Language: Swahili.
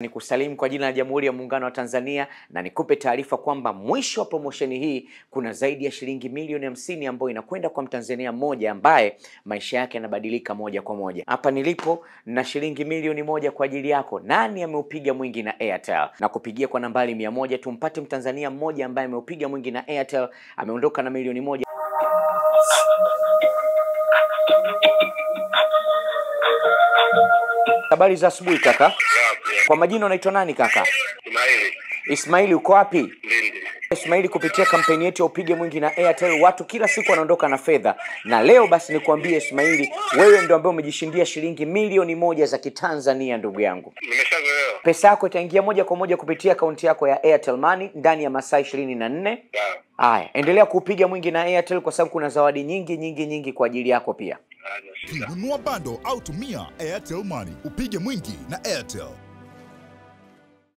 Ni kusalimu kwa jina la Jamhuri ya Muungano wa Tanzania na nikupe taarifa kwamba mwisho wa promosheni hii kuna zaidi ya shilingi milioni hamsini ambayo inakwenda kwa Mtanzania mmoja ambaye maisha yake yanabadilika moja kwa moja. Hapa nilipo na shilingi milioni moja kwa ajili yako. Nani ameupiga mwingi na Airtel? Na kupigia kwa nambari mia moja tumpate Mtanzania mmoja ambaye ameupiga mwingi na Airtel, ameondoka na milioni moja. Habari za asubuhi kaka. Kwa majina unaitwa nani kaka? Ismaili Ismaili, uko wapi? Lindi. Ismaili, kupitia kampeni yetu ya upige mwingi na Airtel, watu kila siku wanaondoka na fedha, na leo basi nikuambie Ismaili, wewe ndio ambaye umejishindia shilingi milioni moja za Kitanzania, ndugu yangu. Nimeshazoea. Pesa yako itaingia moja kwa moja kupitia akaunti yako ya Airtel Money ndani ya masaa ishirini na nne. Haya, endelea kuupiga mwingi na Airtel kwa sababu kuna zawadi nyingi nyingi nyingi kwa ajili yako pia. Haya. Nunua bando au tumia Airtel Money upige mwingi na Airtel.